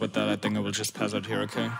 with that, I think I will just pass out here, okay?